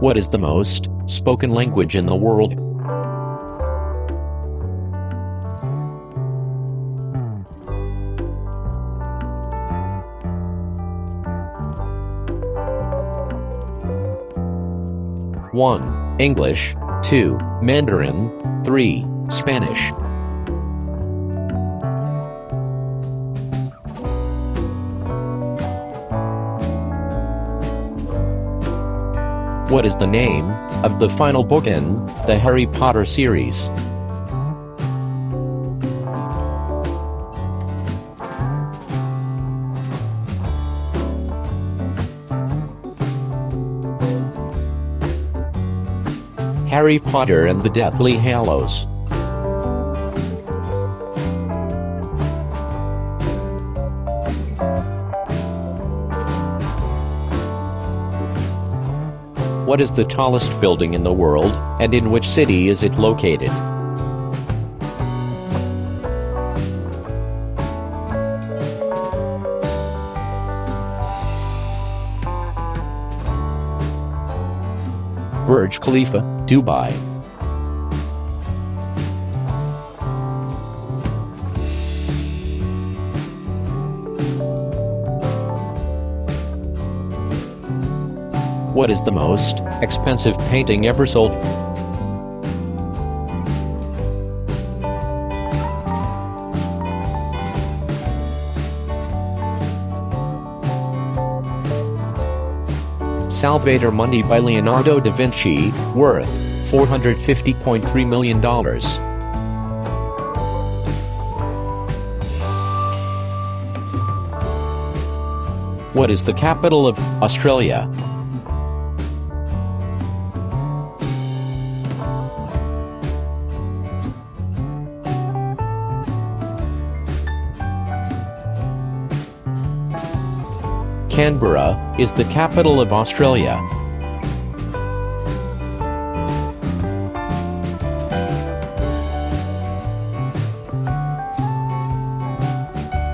What is the most spoken language in the world? One, English, two, Mandarin, three, Spanish. What is the name of the final book in the Harry Potter series? Harry Potter and the Deathly Hallows. What is the tallest building in the world, and in which city is it located? Burj Khalifa, Dubai. What is the most expensive painting ever sold? Salvator Mundi by Leonardo da Vinci, worth $450.3 million. What is the capital of Australia? Canberra is the capital of Australia.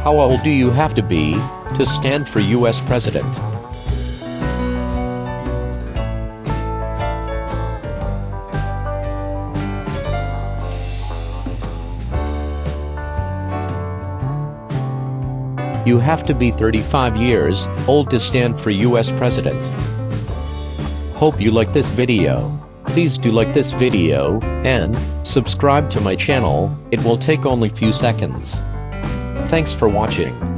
How old do you have to be to stand for US President? You have to be 35 years old to stand for US President. Hope you like this video. Please do like this video, and subscribe to my channel, it will take only few seconds. Thanks for watching.